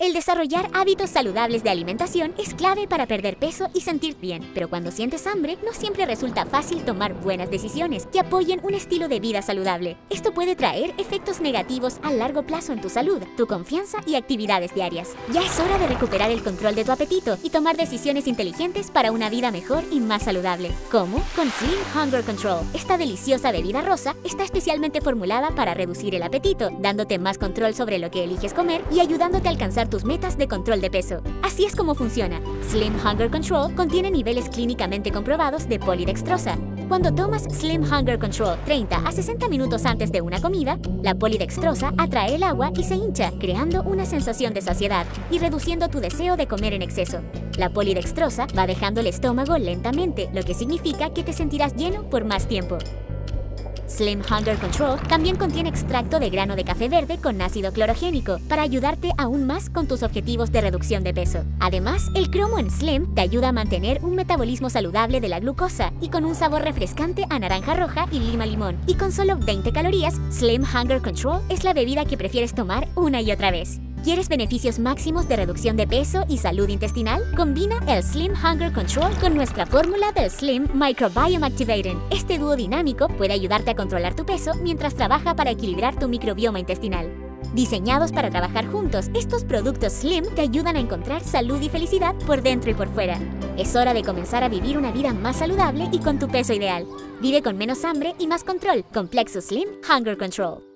El desarrollar hábitos saludables de alimentación es clave para perder peso y sentir bien, pero cuando sientes hambre no siempre resulta fácil tomar buenas decisiones que apoyen un estilo de vida saludable. Esto puede traer efectos negativos a largo plazo en tu salud, tu confianza y actividades diarias. Ya es hora de recuperar el control de tu apetito y tomar decisiones inteligentes para una vida mejor y más saludable. ¿Cómo? Con Slim Hunger Control. Esta deliciosa bebida rosa está especialmente formulada para reducir el apetito, dándote más control sobre lo que eliges comer y ayudándote a alcanzar tus metas de control de peso. Así es como funciona. Slim Hunger Control contiene niveles clínicamente comprobados de polidextrosa. Cuando tomas Slim Hunger Control 30 a 60 minutos antes de una comida, la polidextrosa atrae el agua y se hincha, creando una sensación de saciedad y reduciendo tu deseo de comer en exceso. La polidextrosa va dejando el estómago lentamente, lo que significa que te sentirás lleno por más tiempo. Slim Hunger Control también contiene extracto de grano de café verde con ácido clorogénico para ayudarte aún más con tus objetivos de reducción de peso. Además, el cromo en Slim te ayuda a mantener un metabolismo saludable de la glucosa y con un sabor refrescante a naranja roja y lima limón. Y con solo 20 calorías, Slim Hunger Control es la bebida que prefieres tomar una y otra vez. ¿Quieres beneficios máximos de reducción de peso y salud intestinal? Combina el Slim Hunger Control con nuestra fórmula del Slim Microbiome Activating. Este dúo dinámico puede ayudarte a controlar tu peso mientras trabaja para equilibrar tu microbioma intestinal. Diseñados para trabajar juntos, estos productos Slim te ayudan a encontrar salud y felicidad por dentro y por fuera. Es hora de comenzar a vivir una vida más saludable y con tu peso ideal. Vive con menos hambre y más control. Complexo Slim Hunger Control.